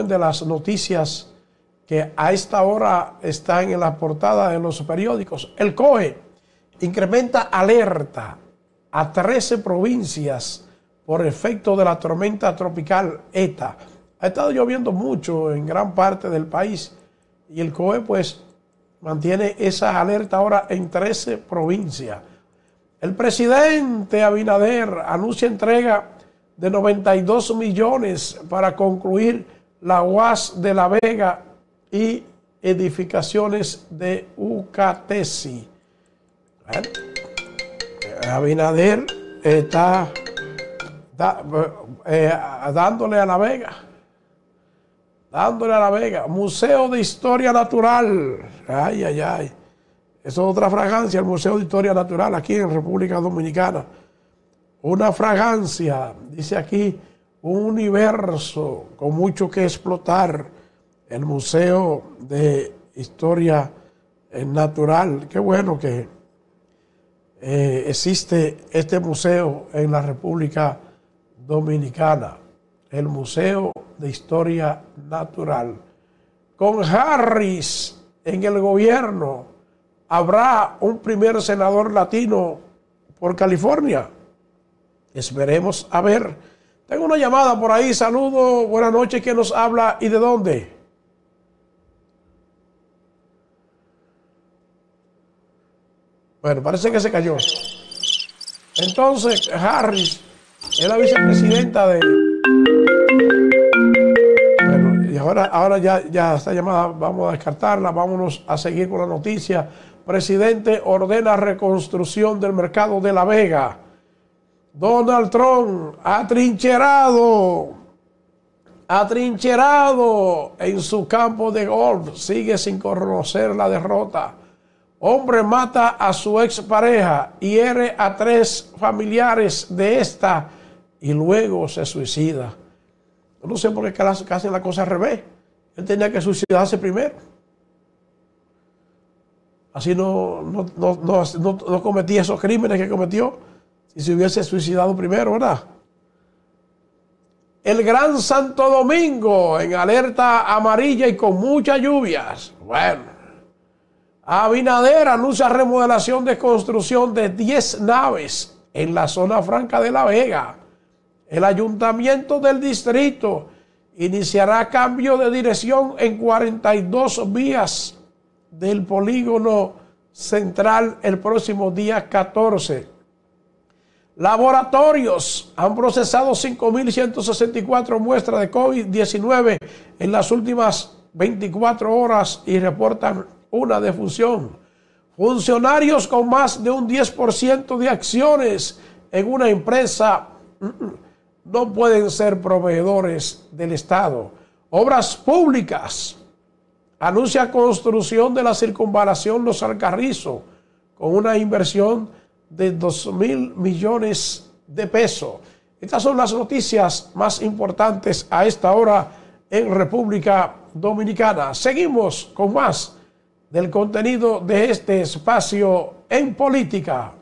de las noticias que a esta hora están en la portada de los periódicos. El COE incrementa alerta a 13 provincias por efecto de la tormenta tropical ETA. Ha estado lloviendo mucho en gran parte del país y el COE pues mantiene esa alerta ahora en 13 provincias. El presidente Abinader anuncia entrega de 92 millones para concluir la UAS de La Vega y edificaciones de Ucatesi. Abinader está eh, dándole a La Vega, dándole a La Vega, Museo de Historia Natural. Ay, ay, ay. Eso es otra fragancia, el Museo de Historia Natural aquí en República Dominicana. Una fragancia, dice aquí, un universo con mucho que explotar. El Museo de Historia Natural. Qué bueno que eh, existe este museo en la República Dominicana. El Museo de Historia Natural. Con Harris en el gobierno habrá un primer senador latino por California. Esperemos a ver. Tengo una llamada por ahí. Saludo, buenas noches. ¿Quién nos habla y de dónde? Bueno, parece que se cayó. Entonces, Harris es la vicepresidenta de. Bueno, y ahora, ahora ya, ya esta llamada vamos a descartarla. Vámonos a seguir con la noticia presidente ordena reconstrucción del mercado de La Vega. Donald Trump atrincherado, atrincherado en su campo de golf, sigue sin conocer la derrota. Hombre mata a su expareja, hiere a tres familiares de esta y luego se suicida. No sé por qué hacen la cosa al revés. Él tenía que suicidarse primero. Así no, no, cometía esos crímenes que cometió si se hubiese suicidado primero, ¿verdad? El Gran Santo Domingo en alerta amarilla y con muchas lluvias. Bueno, Abinader anuncia remodelación de construcción de 10 naves en la zona franca de La Vega. El ayuntamiento del distrito iniciará cambio de dirección en 42 vías del polígono central el próximo día 14. Laboratorios han procesado 5.164 muestras de COVID-19 en las últimas 24 horas y reportan una defunción. Funcionarios con más de un 10% de acciones en una empresa mm, mm, no pueden ser proveedores del Estado. Obras públicas anuncia construcción de la circunvalación Los Alcarrizos con una inversión de 2 mil millones de pesos. Estas son las noticias más importantes a esta hora en República Dominicana. Seguimos con más del contenido de este espacio en política.